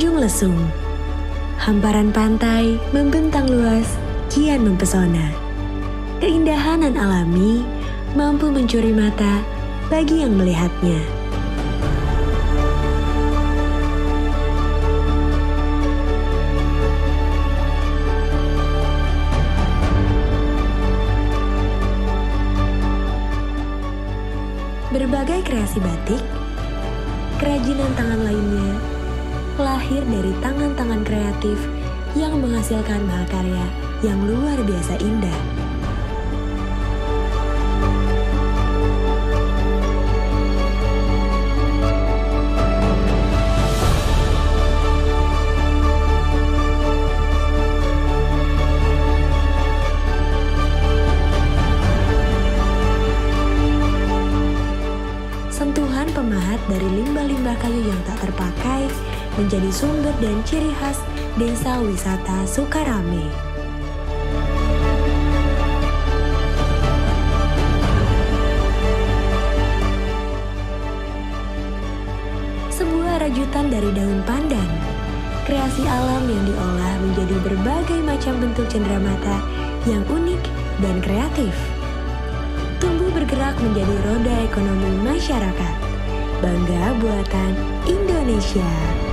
Tanjung Lesung. Hamparan pantai membentang luas, kian mempesona. Keindahan dan alami mampu mencuri mata bagi yang melihatnya. Berbagai kreasi batik, kerajinan tangan lainnya lahir dari tangan-tangan kreatif yang menghasilkan mahakarya yang luar biasa indah. Sentuhan pemahat dari limbah-limbah kayu yang tak terpakai menjadi sumber dan ciri khas desa wisata Sukarame. Sebuah rajutan dari daun pandan, kreasi alam yang diolah menjadi berbagai macam bentuk cenderamata yang unik dan kreatif. Tumbuh bergerak menjadi roda ekonomi masyarakat. Bangga buatan Indonesia.